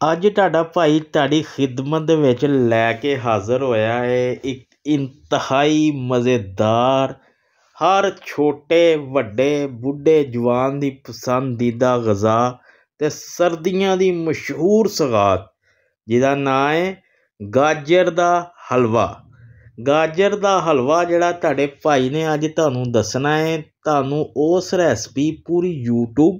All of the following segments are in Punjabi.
ਅੱਜ ਤੁਹਾਡਾ ਭਾਈ ਤੁਹਾਡੀ ਖਿਦਮਤ ਦੇ ਵਿੱਚ ਲੈ ਕੇ ਹਾਜ਼ਰ ਹੋਇਆ ਹੈ। ਇੱਕ ਇੰਤਹਾਈ ਮਜ਼ੇਦਾਰ, ਹਰ ਛੋਟੇ, ਵੱਡੇ, ਬੁੱਢੇ ਜਵਾਨ ਦੀ ਪਸੰਦੀਦਾ ਗਜ਼ਾ ਤੇ ਸਰਦੀਆਂ ਦੀ ਮਸ਼ਹੂਰ ਸਗਾਤ, ਜਿਹਦਾ ਨਾਂ ਹੈ ਗਾਜਰ ਦਾ ਹਲਵਾ। ਗਾਜਰ ਦਾ ਹਲਵਾ ਜਿਹੜਾ ਤੁਹਾਡੇ ਭਾਈ ਨੇ ਅੱਜ ਤੁਹਾਨੂੰ ਦੱਸਣਾ ਹੈ, ਤੁਹਾਨੂੰ ਉਸ ਰੈਸਪੀ ਪੂਰੀ YouTube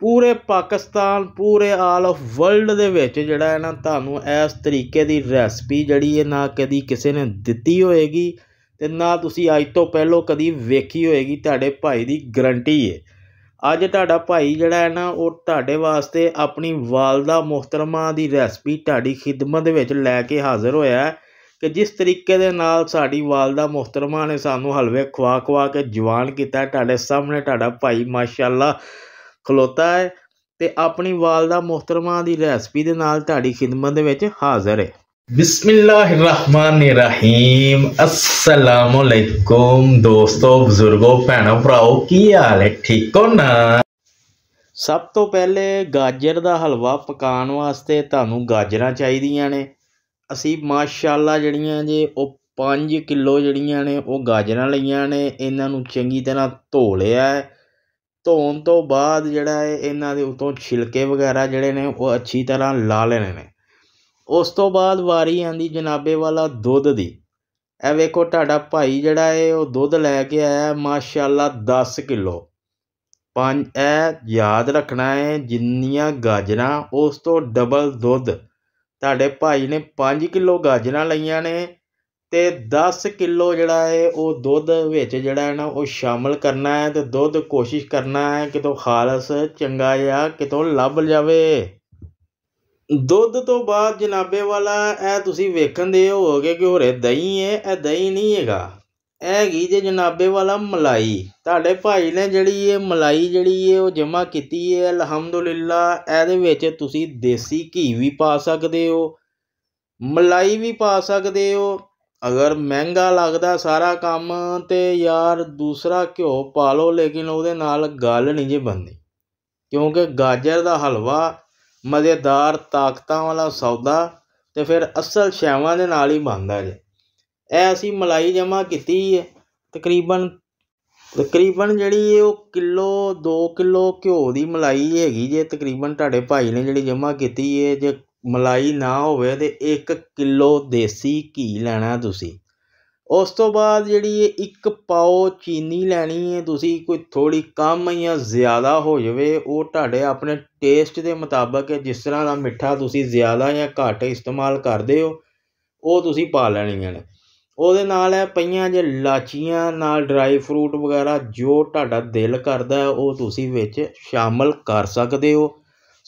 ਪੂਰੇ ਪਾਕਿਸਤਾਨ, ਪੂਰੇ ਆਲ ਆਫ ਵਰਲਡ ਦੇ ਵਿੱਚ ਜਿਹੜਾ ਹੈ ਨਾ, ਤੁਹਾਨੂੰ ਇਸ ਤਰੀਕੇ ਦੀ ਰੈਸਪੀ ਜਿਹੜੀ ਹੈ ਨਾ ਕਦੀ ਕਿਸੇ ਨੇ ਦਿੱਤੀ ਹੋਏਗੀ ਤੇ ਨਾ ਤੁਸੀਂ ਅੱਜ ਤੋਂ ਪਹਿਲਾਂ ਕਦੀ ਵੇਖੀ ਹੋਏਗੀ, ਤੁਹਾਡੇ ਭਾਈ ਦੀ ਗਰੰਟੀ ਹੈ। ਅੱਜ ਤੁਹਾਡਾ ਭਾਈ ਜਿਹੜਾ ਹੈ ਨਾ, ਉਹ ਤੁਹਾਡੇ ਵਾਸਤੇ ਆਪਣੀ ਵਾਲਦਾ ਮੁਹਤਰਮਾ ਦੀ ਰੈਸਪੀ ਤੁਹਾਡੀ ਖਿਦਮਤ ਦੇ ਵਿੱਚ ਲੈ ਕੇ ਹਾਜ਼ਰ ਹੋਇਆ ਕਿ ਜਿਸ ਤਰੀਕੇ ਦੇ ਨਾਲ ਸਾਡੀ ਵਾਲਦਾ ਮੁਹਤਰਮਾ ਨੇ ਸਾਨੂੰ ਹਲਵੇ ਖਵਾ ਖਵਾ ਕੇ ਜਵਾਨ ਕੀਤਾ, ਤੁਹਾਡੇ ਸਾਹਮਣੇ ਤੁਹਾਡਾ ਭਾਈ ਮਾਸ਼ਾਅੱਲਾ ਖਲੋਤਾ ਹੈ ਤੇ ਆਪਣੀ ਵਾਲਦਾ ਮੁਹਤਰਮਾ ਦੀ ਰੈਸਪੀ ਦੇ ਨਾਲ ਤੁਹਾਡੀ ਖਿਦਮਤ ਦੇ ਵਿੱਚ ਹਾਜ਼ਰ ਹੈ। ਬਿਸਮਿਲ੍ਲਾਹਿਰਰਹਿਮਾਨਿਰਰਹੀਮ। ਅਸਲਾਮ ਅਲੈਕੁਮ ਦੋਸਤੋ ਬਜ਼ੁਰਗੋ ਭੈਣੋ ਭਰਾਓ ਕੀ ਹਾਲ ਹੈ? ਠੀਕ ਹੋ ਨਾ? ਸਭ ਤੋਂ ਪਹਿਲੇ ਗਾਜਰ ਦਾ ਹਲਵਾ ਪਕਾਉਣ ਵਾਸਤੇ ਤੁਹਾਨੂੰ ਗਾਜਰਾਂ ਚਾਹੀਦੀਆਂ ਨੇ। ਅਸੀਂ ਮਾਸ਼ਾਅੱਲਾ ਜਿਹੜੀਆਂ ਜੇ ਉਹ 5 ਕਿਲੋ ਜਿਹੜੀਆਂ ਨੇ ਉਹ ਗਾਜਰਾਂ ਲਈਆਂ ਨੇ ਇਹਨਾਂ ਨੂੰ ਚੰਗੀ ਤਰ੍ਹਾਂ ਧੋ ਲਿਆ ਹੈ। ਧੋਣ ਤੋਂ ਬਾਅਦ ਜਿਹੜਾ ਹੈ ਇਹਨਾਂ ਦੇ ਉੱਤੋਂ ਛਿਲਕੇ ਵਗੈਰਾ ਜਿਹੜੇ ਨੇ ਉਹ ਅੱਛੀ ਤਰ੍ਹਾਂ ਲਾ ਲੈਣੇ ਨੇ। ਉਸ ਤੋਂ ਬਾਅਦ ਵਾਰੀ ਆਂਦੀ ਜਨਾਬੇ ਵਾਲਾ ਦੁੱਧ ਦੀ। ਇਹ ਵੇਖੋ ਤੁਹਾਡਾ ਭਾਈ ਜਿਹੜਾ ਹੈ ਉਹ ਦੁੱਧ ਲੈ ਕੇ ਆਇਆ ਮਾਸ਼ਾਅੱਲਾ 10 ਕਿਲੋ। ਪੰਜ, ਇਹ ਯਾਦ ਰੱਖਣਾ ਹੈ, ਜਿੰਨੀਆਂ ਗਾਜਰਾਂ, ਉਸ ਤੋਂ ਡਬਲ ਦੁੱਧ। ਤੁਹਾਡੇ ਭਾਈ ਨੇ 5 ਕਿਲੋ ਗਾਜਰਾਂ ਲਈਆਂ ਨੇ ਤੇ 10 ਕਿਲੋ ਜਿਹੜਾ ਹੈ ਉਹ ਦੁੱਧ ਵਿੱਚ ਜਿਹੜਾ ਹੈ ਨਾ ਉਹ ਸ਼ਾਮਿਲ ਕਰਨਾ ਹੈ ਅਤੇ ਦੁੱਧ ਕੋਸ਼ਿਸ਼ ਕਰਨਾ ਹੈ ਕਿਤੋਂ ਖਾਲਸ, ਚੰਗਾ ਜਿਹਾ ਕਿਤੋਂ ਲੱਭ ਜਾਵੇ। ਦੁੱਧ ਤੋਂ ਬਾਅਦ ਜਨਾਬੇ ਵਾਲਾ, ਇਹ ਤੁਸੀਂ ਵੇਖਣ ਦੇ ਹੋਗੇ ਕਿ ਹੋਰੇ ਦਹੀਂ ਹੈ, ਇਹ ਦਹੀਂ ਨਹੀਂ ਹੈਗਾ। ਇਹ ਹੈਗੀ ਜੇ ਜਨਾਬੇ ਵਾਲਾ ਮਲਾਈ। ਤੁਹਾਡੇ ਭਾਈ ਨੇ ਜਿਹੜੀ ਇਹ ਮਲਾਈ ਜਿਹੜੀ ਹੈ ਉਹ ਜਮ੍ਹਾਂ ਕੀਤੀ ਹੈ, ਅਲਹਮਦੁਲਿਲਾ, ਇਹਦੇ ਵਿੱਚ ਤੁਸੀਂ ਦੇਸੀ ਘੀ ਵੀ ਪਾ ਸਕਦੇ ਹੋ, ਮਲਾਈ ਵੀ ਪਾ ਸਕਦੇ ਹੋ ਅਗਰ ਮਹਿੰਗਾ ਲੱਗਦਾ ਸਾਰਾ ਕੰਮ ਤਾਂ ਯਾਰ ਦੂਸਰਾ ਘਿਓ ਪਾ ਲਓ ਲੇਕਿਨ ਉਹਦੇ ਨਾਲ ਗੱਲ ਨਹੀਂ ਜੇ ਬਣਦੀ। ਕਿਉਂਕਿ ਗਾਜਰ ਦਾ ਹਲਵਾ ਮਜ਼ੇਦਾਰ ਤਾਕਤਾਂ ਵਾਲਾ ਸੌਦਾ ਤੇ ਫਿਰ ਅਸਲ ਸ਼ੈਵਾਂ ਦੇ ਨਾਲ ਹੀ ਬਣਦਾ ਜੇ। ਇਹ ਅਸੀਂ ਮਲਾਈ ਜਮਾ ਕੀਤੀ ਹੈ। ਤਕਰੀਬਨ ਤਕਰੀਬਨ ਜਿਹੜੀ ਉਹ ਕਿਲੋ 2 ਕਿਲੋ ਘਿਓ ਦੀ ਮਲਾਈ ਹੈਗੀ ਜੇ, ਤਕਰੀਬਨ ਤੁਹਾਡੇ ਭਾਈ ਨੇ ਜਿਹੜੀ ਜਮਾ ਕੀਤੀ ਹੈ, ਜੇ ਮਲਾਈ ਨਾ ਹੋਵੇ ਅਤੇ ਇੱਕ ਕਿਲੋ ਦੇਸੀ ਘੀ ਲੈਣਾ ਤੁਸੀਂ। ਉਸ ਤੋਂ ਬਾਅਦ ਜਿਹੜੀ ਇਹ ਇੱਕ ਪਾਓ ਚੀਨੀ ਲੈਣੀ ਹੈ, ਤੁਸੀਂ ਕੋਈ ਥੋੜ੍ਹੀ ਕਮ ਜਾਂ ਜ਼ਿਆਦਾ ਹੋ ਜਾਵੇ, ਉਹ ਤੁਹਾਡੇ ਆਪਣੇ ਟੇਸਟ ਦੇ ਮੁਤਾਬਕ ਹੈ। ਜਿਸ ਤਰ੍ਹਾਂ ਦਾ ਮਿੱਠਾ ਤੁਸੀਂ ਜ਼ਿਆਦਾ ਜਾਂ ਘੱਟ ਇਸਤੇਮਾਲ ਕਰਦੇ ਹੋ, ਉਹ ਤੁਸੀਂ ਪਾ ਲੈਣੀਆਂ ਨੇ। ਉਹਦੇ ਨਾਲ ਹੈ ਪਈਆਂ ਜੇ ਲਾਚੀਆਂ, ਨਾਲ ਡਰਾਈ ਫਰੂਟ ਵਗੈਰਾ ਜੋ ਤੁਹਾਡਾ ਦਿਲ ਕਰਦਾ ਉਹ ਤੁਸੀਂ ਵਿੱਚ ਸ਼ਾਮਲ ਕਰ ਸਕਦੇ ਹੋ।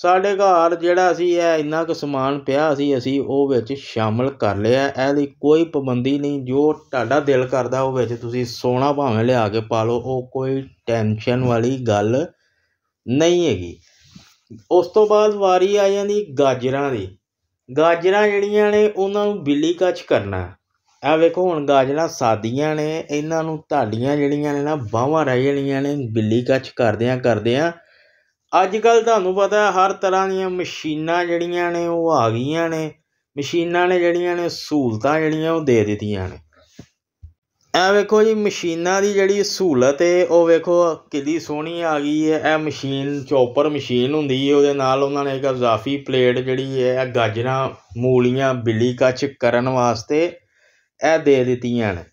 ਸਾਡੇ ਘਰ ਜਿਹੜਾ ਅਸੀਂ ਇਹ ਇੰਨਾ ਕੁ ਸਮਾਨ ਪਿਆ ਸੀ, ਅਸੀਂ ਉਹ ਵਿੱਚ ਸ਼ਾਮਲ ਕਰ ਲਿਆ। ਇਹਦੀ ਕੋਈ ਪਾਬੰਦੀ ਨਹੀਂ, ਜੋ ਤੁਹਾਡਾ ਦਿਲ ਕਰਦਾ ਉਹ ਵਿੱਚ ਤੁਸੀਂ ਸੋਨਾ ਭਾਵੇਂ ਲਿਆ ਕੇ ਪਾ ਲਓ, ਉਹ ਕੋਈ ਟੈਨਸ਼ਨ ਵਾਲੀ ਗੱਲ ਨਹੀਂ ਹੈਗੀ। ਉਸ ਤੋਂ ਬਾਅਦ ਵਾਰੀ ਆ ਜਾਂਦੀ ਗਾਜਰਾਂ ਦੀ। ਗਾਜਰਾਂ ਜਿਹੜੀਆਂ ਨੇ, ਉਹਨਾਂ ਨੂੰ ਬਿੱਲੀ ਕੱਚ ਕਰਨਾ। ਆ ਵੇਖੋ, ਹੁਣ ਗਾਜਰਾਂ ਸਾਦੀਆਂ ਨੇ, ਇਹਨਾਂ ਨੂੰ ਤੁਹਾਡੀਆਂ ਜਿਹੜੀਆਂ ਨੇ ਨਾ ਬਾਹਾਂ ਰਹਿ ਜਾਣੀਆਂ ਨੇ, ਬਿੱਲੀ ਕੱਚ ਕਰਦਿਆਂ ਕਰਦਿਆਂ ਅੱਜ ਕੱਲ ਤੁਹਾਨੂੰ ਪਤਾ ਹਰ ਤਰ੍ਹਾਂ ਦੀਆਂ ਮਸ਼ੀਨਾਂ ਜਿਹੜੀਆਂ ਨੇ ਉਹ ਆ ਗਈਆਂ ਨੇ। ਮਸ਼ੀਨਾਂ ਨੇ ਜਿਹੜੀਆਂ ਨੇ ਸਹੂਲਤਾਂ ਜਿਹੜੀਆਂ ਉਹ ਦੇ ਦਿੱਤੀਆਂ ਨੇ। ਇਹ ਵੇਖੋ ਜੀ, ਮਸ਼ੀਨਾਂ ਦੀ ਜਿਹੜੀ ਸਹੂਲਤ ਹੈ ਉਹ ਵੇਖੋ ਕਿੰਨੀ ਸੋਹਣੀ ਆ ਗਈ ਹੈ ਇਹ ਮਸ਼ੀਨ, ਚੌਪਰ ਮਸ਼ੀਨ ਹੁੰਦੀ ਹੈ ਉਹਦੇ ਨਾਲ ਉਹਨਾਂ ਨੇ ਇੱਕ ਇਜ਼ਾਫੀ ਪਲੇਟ ਜਿਹੜੀ ਹੈ ਗਾਜਰਾਂ, ਮੂਲੀਆਂ, ਬਿੱਲੀ ਕੱਚ ਕਰਨ ਵਾਸਤੇ ਇਹ ਦੇ ਦਿੱਤੀਆਂ ਨੇ।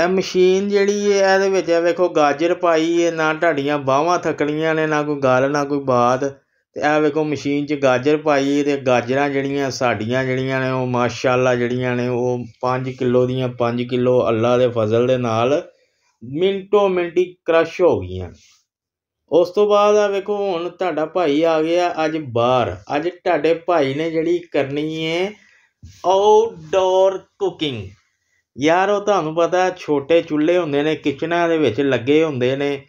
ਇਹ ਮਸ਼ੀਨ ਜਿਹੜੀ ਹੈ ਇਹਦੇ ਵਿੱਚ ਇਹ ਵੇਖੋ ਗਾਜਰ ਪਾਈ ਹੈ ਨਾ ਤੁਹਾਡੀਆਂ ਬਾਹਾਂ ਥੱਕਣੀਆਂ ਨੇ, ਨਾ ਕੋਈ ਗੱਲ, ਨਾ ਕੋਈ ਬਾਤ। ਤੇ ਇਹ ਵੇਖੋ ਮਸ਼ੀਨ 'ਚ ਗਾਜਰ ਪਾਈ ਤੇ ਗਾਜਰਾਂ ਜਿਹੜੀਆਂ, ਸਾਡੀਆਂ ਜਿਹੜੀਆਂ ਨੇ, ਉਹ ਮਾਸ਼ਾਅੱਲਾ ਜਿਹੜੀਆਂ ਨੇ, ਉਹ 5 ਕਿਲੋ ਦੀਆਂ 5 ਕਿਲੋ ਅੱਲਾ ਦੇ ਫਜ਼ਲ ਦੇ ਨਾਲ ਮਿੰਟੋ ਮਿੰਟੀ ਕ੍ਰਸ਼ ਹੋ ਗਈਆਂ। ਉਸ ਤੋਂ ਬਾਅਦ ਆ ਵੇਖੋ, ਹੁਣ ਤੁਹਾਡਾ ਭਾਈ ਆ ਗਿਆ ਅੱਜ ਬਾਹਰ। ਅੱਜ ਤੁਹਾਡੇ ਭਾਈ ਨੇ ਜਿਹੜੀ ਕਰਨੀ ਹੈ ਆਊਟਡੋਰ ਕੁਕਿੰਗ ਯਾਰ, ਉਹ ਤੁਹਾਨੂੰ ਪਤਾ ਛੋਟੇ ਚੁੱਲ੍ਹੇ ਹੁੰਦੇ ਨੇ, ਕਿਚਨਾਂ ਦੇ ਵਿੱਚ ਲੱਗੇ ਹੁੰਦੇ ਨੇ।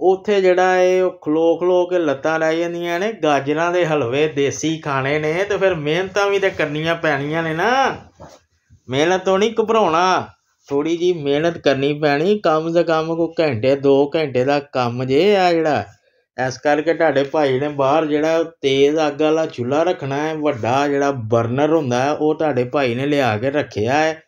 ਉੱਥੇ ਜਿਹੜਾ ਹੈ ਉਹ ਖਲੋ ਖਲੋ ਕੇ ਲੱਤਾਂ ਰਹਿ ਜਾਂਦੀਆਂ ਨੇ, ਗਾਜਰਾਂ ਦੇ ਹਲਵੇ ਦੇਸੀ ਖਾਣੇ ਨੇ, ਤੇ ਫਿਰ ਮਿਹਨਤਾਂ ਵੀ ਤੇ ਕਰਨੀਆਂ ਪੈਣੀਆਂ ਨੇ ਨਾ। ਮਿਹਨਤ ਤੋਂ ਨਹੀਂ ਘਬਰਾਉਣਾ। ਥੋੜੀ ਜੀ ਮਿਹਨਤ ਕਰਨੀ ਪੈਣੀ, ਕੰਮ ਦਾ ਕੰਮ ਕੋ ਘੰਟੇ 2 ਘੰਟੇ ਦਾ ਕੰਮ ਜੇ ਆ ਜਿਹੜਾ। ਇਸ ਕਰਕੇ ਤੁਹਾਡੇ ਭਾਈ ਨੇ ਬਾਹਰ ਜਿਹੜਾ ਤੇਜ਼ ਅੱਗ ਵਾਲਾ ਚੁੱਲ੍ਹਾ ਰੱਖਣਾ ਹੈ, ਵੱਡਾ ਜਿਹੜਾ ਬਰਨਰ ਹੁੰਦਾ ਉਹ ਤੁਹਾਡੇ ਭਾਈ ਨੇ ਲਿਆ ਕੇ ਰੱਖਿਆ ਹੈ।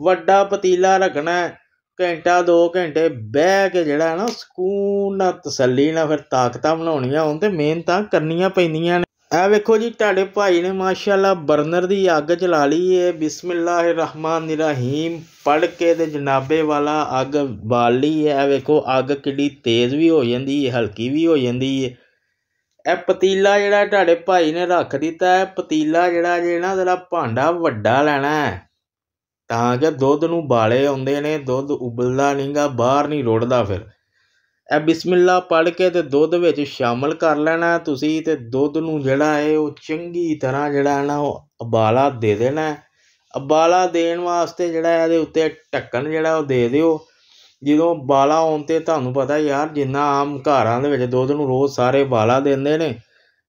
ਵੱਡਾ ਪਤੀਲਾ ਰੱਖਣਾ ਘੰਟਾ 2 ਘੰਟੇ ਬਹਿ ਕੇ ਜਿਹੜਾ ਨਾ ਸਕੂਨ ਨਾਲ ਤਸੱਲੀ ਨਾਲ ਫਿਰ ਤਾਕਤਾਂ ਬਣਾਉਣੀਆਂ, ਹੋਣ ਤੇ ਮਿਹਨਤਾਂ ਕਰਨੀਆਂ ਪੈਂਦੀਆਂ ਨੇ। ਇਹ ਵੇਖੋ ਜੀ, ਤੁਹਾਡੇ ਭਾਈ ਨੇ ਮਾਸ਼ਾਅੱਲਾ ਬਰਨਰ ਦੀ ਅੱਗ ਚਲਾ ਲਈ ਏ। ਬਿਸਮਿਲ੍ਲਾਹਿਰਰਹਿਮਾਨਿਰਰਹੀਮ ਪੜ ਕੇ ਤੇ ਜਨਾਬੇ ਵਾਲਾ ਅੱਗ ਬਾਲ ਲਈ ਏ। ਇਹ ਵੇਖੋ, ਅੱਗ ਕਿੱਡੀ ਤੇਜ਼ ਵੀ ਹੋ ਜਾਂਦੀ ਏ, ਹਲਕੀ ਵੀ ਹੋ ਜਾਂਦੀ ਏ। ਇਹ ਪਤੀਲਾ ਜਿਹੜਾ ਤੁਹਾਡੇ ਭਾਈ ਨੇ ਰੱਖ ਦਿੱਤਾ ਹੈ ਪਤੀਲਾ ਜਿਹੜਾ ਜੇ ਨਾ, ਜਰਾ ਭਾਂਡਾ ਵੱਡਾ ਲੈਣਾ ਹੈ। ਤਾਂ ਕਿ ਦੁੱਧ ਨੂੰ ਬਾਲੇ ਆਉਂਦੇ ਨੇ, ਦੁੱਧ ਉਬਲਦਾ ਨਹੀਂ ਗਾ ਬਾਹਰ ਨਹੀਂ ਰੁੜਦਾ ਫਿਰ। ਇਹ ਬਿਸਮਿਲ੍ਲਾ ਪੜ੍ਹ ਕੇ ਅਤੇ ਦੁੱਧ ਵਿੱਚ ਸ਼ਾਮਿਲ ਕਰ ਲੈਣਾ ਤੁਸੀਂ ਅਤੇ ਦੁੱਧ ਨੂੰ ਜਿਹੜਾ ਹੈ ਉਹ ਚੰਗੀ ਤਰ੍ਹਾਂ ਜਿਹੜਾ ਨਾ ਉਹ ਉਬਾਲਾ ਦੇ ਦੇਣਾ ਉਬਾਲਾ ਦੇਣ ਵਾਸਤੇ ਜਿਹੜਾ ਇਹਦੇ ਉੱਤੇ ਢੱਕਣ ਜਿਹੜਾ ਉਹ ਦੇ ਦਿਓ। ਜਦੋਂ ਬਾਲਾ ਆਉਣ ਤੇ ਤੁਹਾਨੂੰ ਪਤਾ ਯਾਰ ਜਿੰਨਾ ਆਮ ਘਰਾਂ ਦੇ ਵਿੱਚ ਦੁੱਧ ਨੂੰ ਰੋਜ਼ ਸਾਰੇ ਉਬਾਲਾ ਦਿੰਦੇ ਨੇ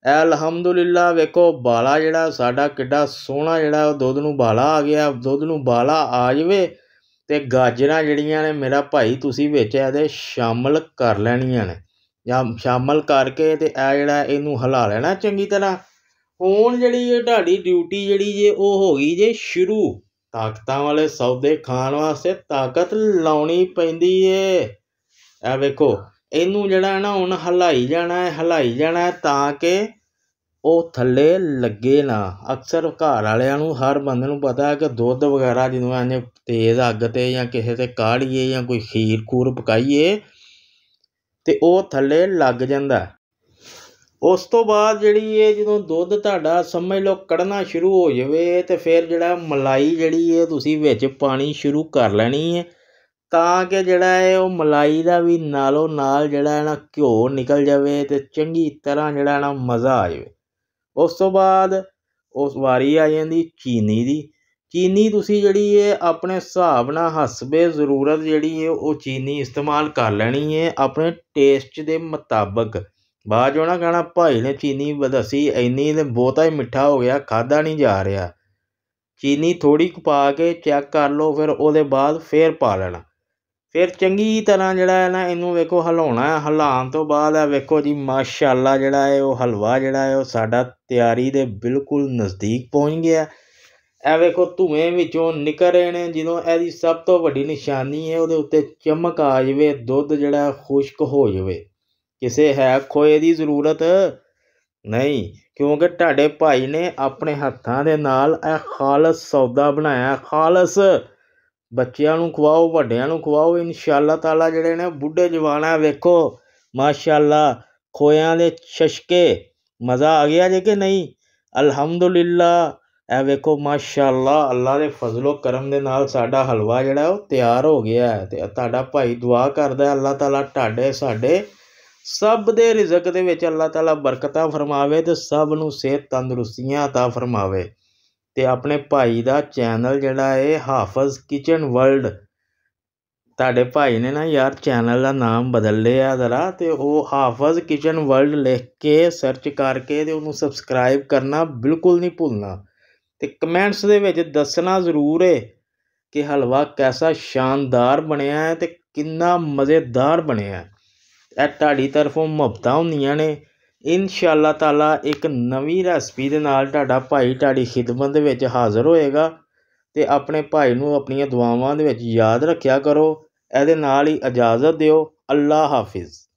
ਅਲਹਮਦੁਲਿਲਾ ਵੇਖੋ, ਬਾਲਾ ਜਿਹੜਾ, ਸਾਡਾ ਕਿੱਡਾ ਸੋਹਣਾ ਜਿਹੜਾ ਦੁੱਧ ਨੂੰ ਬਾਲਾ ਆ ਗਿਆ, ਦੁੱਧ ਨੂੰ ਬਾਲਾ ਆ ਜਾਵੇ ਤੇ ਗਾਜਰਾਂ ਜਿਹੜੀਆਂ ਨੇ, ਮੇਰਾ ਭਾਈ ਤੁਸੀਂ ਵਿੱਚ ਇਹਦੇ ਸ਼ਾਮਲ ਕਰ ਲੈਣੀਆਂ ਨੇ। ਜਾਂ ਸ਼ਾਮਲ ਕਰਕੇ ਤੇ ਇਹ ਜਿਹੜਾ ਇਹਨੂੰ ਹਿਲਾ ਲੈਣਾ ਚੰਗੀ ਤਰ੍ਹਾਂ। ਹੁਣ ਜਿਹੜੀ ਇਹ ਤੁਹਾਡੀ ਡਿਊਟੀ ਜਿਹੜੀ ਜੇ, ਉਹ ਹੋ ਗਈ ਜੇ ਸ਼ੁਰੂ। ਤਾਕਤਾਂ ਵਾਲੇ ਸੌਦੇ ਖਾਣ ਵਾਸਤੇ ਤਾਕਤ ਲਾਉਣੀ ਪੈਂਦੀ ਏ। ਇਹ ਵੇਖੋ ਇਹਨੂੰ ਜਿਹੜਾ ਹੈ ਨਾ, ਹੁਣ ਹਿਲਾਈ ਜਾਣਾ ਹੈ, ਹਲਾਈ ਜਾਣਾ ਹੈ ਤਾਂ ਕਿ ਉਹ ਥੱਲੇ ਲੱਗੇ ਨਾ। ਅਕਸਰ ਘਰ ਵਾਲਿਆਂ ਨੂੰ, ਹਰ ਬੰਦੇ ਨੂੰ ਪਤਾ ਹੈ ਕਿ ਦੁੱਧ ਵਗੈਰਾ ਜਦੋਂ ਐਨੇ ਤੇਜ਼ ਅੱਗ 'ਤੇ ਜਾਂ ਕਿਸੇ 'ਤੇ ਕਾੜੀਏ ਜਾਂ ਕੋਈ ਖੀਰ ਖੂਰ ਪਕਾਈਏ ਤੇ ਉਹ ਥੱਲੇ ਲੱਗ ਜਾਂਦਾ ਉਸ ਤੋਂ ਬਾਅਦ ਜਿਹੜੀ ਇਹ ਜਦੋਂ ਦੁੱਧ ਤੁਹਾਡਾ ਸਮਝ ਲਓ ਕੜਨਾ ਸ਼ੁਰੂ ਹੋ ਜਾਵੇ ਤੇ ਫਿਰ ਜਿਹੜਾ ਮਲਾਈ ਜਿਹੜੀ ਹੈ ਤੁਸੀਂ ਵਿੱਚ ਪਾਣੀ ਸ਼ੁਰੂ ਕਰ ਲੈਣੀ ਹੈ ਤਾਂ ਕਿ ਜਿਹੜਾ ਹੈ ਉਹ ਮਲਾਈ ਦਾ ਵੀ ਨਾਲੋਂ ਨਾਲ ਜਿਹੜਾ ਹੈ ਨਾ ਘਿਓ ਨਿਕਲ ਜਾਵੇ ਅਤੇ ਚੰਗੀ ਤਰ੍ਹਾਂ ਜਿਹੜਾ ਨਾ ਮਜ਼ਾ ਆ ਜਾਵੇ। ਉਸ ਤੋਂ ਬਾਅਦ ਉਸ ਵਾਰੀ ਆ ਜਾਂਦੀ ਚੀਨੀ ਦੀ। ਚੀਨੀ ਤੁਸੀਂ ਜਿਹੜੀ ਹੈ ਆਪਣੇ ਹਿਸਾਬ ਨਾਲ ਹਸਬੇ ਜ਼ਰੂਰਤ ਜਿਹੜੀ ਹੈ ਉਹ ਚੀਨੀ ਇਸਤੇਮਾਲ ਕਰ ਲੈਣੀ ਹੈ ਆਪਣੇ ਟੇਸਟ ਦੇ ਮੁਤਾਬਕ। ਬਾਅਦ ਚੋਂ ਨਾ ਕਹਿਣਾ, ਭਾਈ ਨੇ ਚੀਨੀ ਦੱਸੀ, ਇੰਨੀ ਤੇ ਬਹੁਤਾ ਹੀ ਮਿੱਠਾ ਹੋ ਗਿਆ ਖਾਦਾ ਨਹੀਂ ਜਾ ਰਿਹਾ। ਚੀਨੀ ਥੋੜੀ ਕੁ ਪਾ ਕੇ ਚੈੱਕ ਕਰ ਲਓ, ਫਿਰ ਉਹਦੇ ਬਾਅਦ ਫੇਰ ਪਾ ਲੈਣਾ। ਫਿਰ ਚੰਗੀ ਤਰ੍ਹਾਂ ਜਿਹੜਾ ਹੈ ਨਾ ਇਹਨੂੰ ਵੇਖੋ ਹਿਲਾਉਣਾ ਹਿਲਾਉਣ ਤੋਂ ਬਾਅਦ ਆ ਵੇਖੋ ਜੀ, ਮਾਸ਼ਾਅੱਲਾ ਜਿਹੜਾ ਹੈ ਉਹ ਹਲਵਾ ਜਿਹੜਾ ਹੈ ਉਹ ਸਾਡਾ ਤਿਆਰੀ ਦੇ ਬਿਲਕੁਲ ਨਜ਼ਦੀਕ ਪਹੁੰਚ ਗਿਆ। ਇਹ ਵੇਖੋ ਧੂਏ ਵਿੱਚੋਂ ਨਿਕਲ ਰਹੇ ਨੇ, ਜਦੋਂ ਇਹਦੀ ਸਭ ਤੋਂ ਵੱਡੀ ਨਿਸ਼ਾਨੀ ਹੈ, ਉਹਦੇ ਉੱਤੇ ਚਮਕ ਆ ਜਾਵੇ, ਦੁੱਧ ਜਿਹੜਾ ਖੁਸ਼ਕ ਹੋ ਜਾਵੇ। ਕਿਸੇ ਹੈ ਖੋਏ ਦੀ ਜ਼ਰੂਰਤ ਨਹੀਂ, ਕਿਉਂਕਿ ਤੁਹਾਡੇ ਭਾਈ ਨੇ ਆਪਣੇ ਹੱਥਾਂ ਦੇ ਨਾਲ ਇਹ ਖਾਲਸ ਸੌਦਾ ਬਣਾਇਆ, ਖਾਲਸ ਬੱਚਿਆਂ ਨੂੰ ਖਵਾਓ ਵੱਡਿਆਂ ਨੂੰ ਖਵਾਓ ਇਨਸ਼ਾਅੱਲਾ ਤਾਲਾ ਜਿਹੜੇ ਨੇ ਬੁੱਢੇ ਜਵਾਨਾ ਵੇਖੋ ਮਾਸ਼ਾਅੱਲਾ ਖੋਇਆਂ ਦੇ ਛਸ਼ਕੇ ਮਜ਼ਾ ਆ ਗਿਆ ਜੇ ਕਿ ਨਹੀਂ ਅਲਹਮਦੁਲਿਲਾ ਇਹ ਵੇਖੋ ਮਾਸ਼ਾਅੱਲਾ ਅੱਲਾ ਦੇ ਫਜ਼ਲੋ ਕਰਮ ਦੇ ਨਾਲ ਸਾਡਾ ਹਲਵਾ ਜਿਹੜਾ ਉਹ ਤਿਆਰ ਹੋ ਗਿਆ ਹੈ ਤੇ ਤੁਹਾਡਾ ਭਾਈ ਦੁਆ ਕਰਦਾ ਅੱਲਾ ਤਾਲਾ ਤੁਹਾਡੇ ਸਾਡੇ ਸਭ ਦੇ ਰਿਜ਼ਕ ਦੇ ਵਿੱਚ ਅੱਲਾਹ ਤਾਲਾ ਬਰਕਤਾਂ ਫਰਮਾਵੇ ਤੇ ਸਭ ਨੂੰ ਸਿਹਤ ਤੰਦਰੁਸਤੀਆਂ عطا ਫਰਮਾਵੇ ਅਤੇ ਆਪਣੇ ਭਾਈ ਦਾ ਚੈਨਲ ਜਿਹੜਾ ਹੈ ਹਾਫਜ਼ ਕਿਚਨ ਵਰਲਡ, ਤੁਹਾਡੇ ਭਾਈ ਨੇ ਨਾ ਯਾਰ ਚੈਨਲ ਦਾ ਨਾਮ ਬਦਲ ਲਿਆ ਜ਼ਰਾ ਅਤੇ ਉਹ ਹਾਫਜ਼ ਕਿਚਨ ਵਰਲਡ ਲਿਖ ਕੇ ਸਰਚ ਕਰਕੇ ਅਤੇ ਉਹਨੂੰ ਸਬਸਕ੍ਰਾਈਬ ਕਰਨਾ ਬਿਲਕੁਲ ਨਹੀਂ ਭੁੱਲਣਾ ਅਤੇ ਕਮੈਂਟਸ ਦੇ ਵਿੱਚ ਦੱਸਣਾ ਜ਼ਰੂਰ ਹੈ ਕਿ ਹਲਵਾ ਕੈਸਾ ਸ਼ਾਨਦਾਰ ਬਣਿਆ ਹੈ ਅਤੇ ਕਿੰਨਾ ਮਜ਼ੇਦਾਰ ਬਣਿਆ ਇਹ ਤੁਹਾਡੀ ਤਰਫੋਂ ਮੁਹੱਬਤਾਂ ਹੁੰਦੀਆਂ ਨੇ। ਇਨਸ਼ਾਅੱਲਾ ਤਾਲਾ ਇੱਕ ਨਵੀਂ ਰੈਸਪੀ ਦੇ ਨਾਲ ਤੁਹਾਡਾ ਭਾਈ ਤੁਹਾਡੀ ਖਿਦਮਤ ਦੇ ਵਿੱਚ ਹਾਜ਼ਰ ਹੋਏਗਾ ਤੇ ਆਪਣੇ ਭਾਈ ਨੂੰ ਆਪਣੀਆਂ ਦੁਆਵਾਂ ਦੇ ਵਿੱਚ ਯਾਦ ਰੱਖਿਆ ਕਰੋ। ਇਹਦੇ ਨਾਲ ਹੀ ਇਜਾਜ਼ਤ ਦਿਓ। ਅੱਲਾ ਹਾਫਿਜ਼।